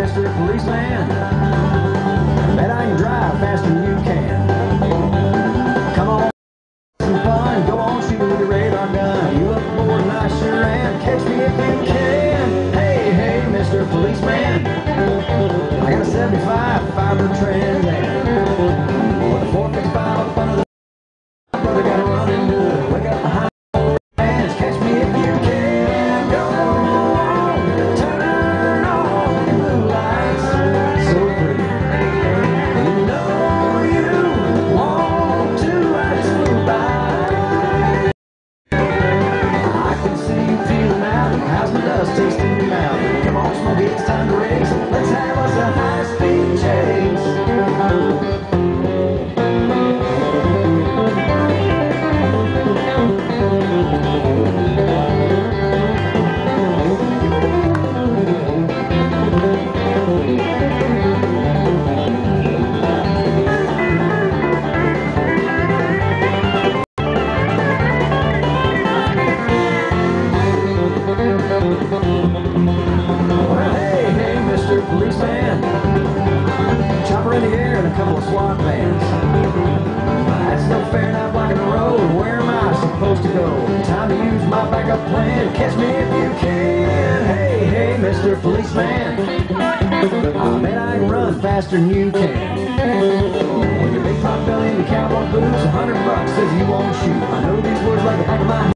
Mr. Policeman. Bet I can drive faster than you can. Come on, some fun. Go on, shoot with your radar gun. You up aboard and I sure am. Catch me if you can. Hey, hey, Mr. Policeman. I got a 75 Firebird Trans Am. With a 455 up under the brother got to on, Smokey, Mr. Policeman. Chopper in the air and a couple of SWAT vans. That's no fair, not blocking the road. Where am I supposed to go? Time to use my backup plan. Catch me if you can. Hey, hey, Mr. Policeman. I bet I can run faster than you can. With your big pot belly and your cowboy boots, a hundred bucks says you won't shoot. I know these words like the back of my